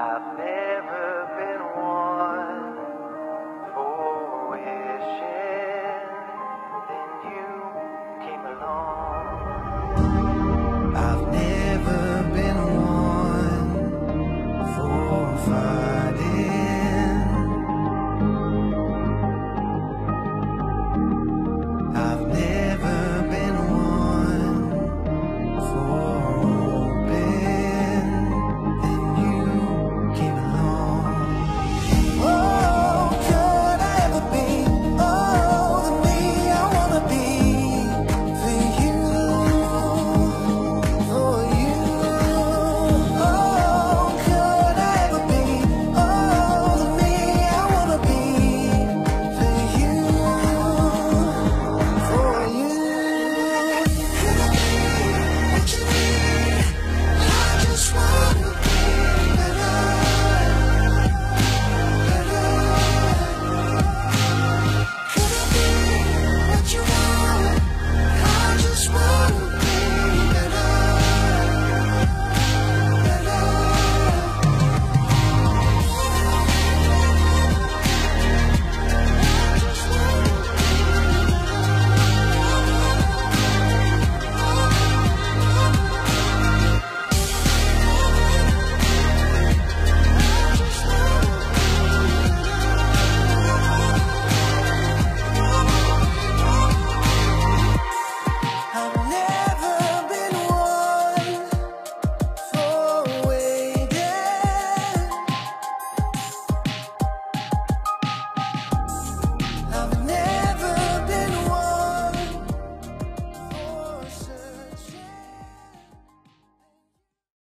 I've been.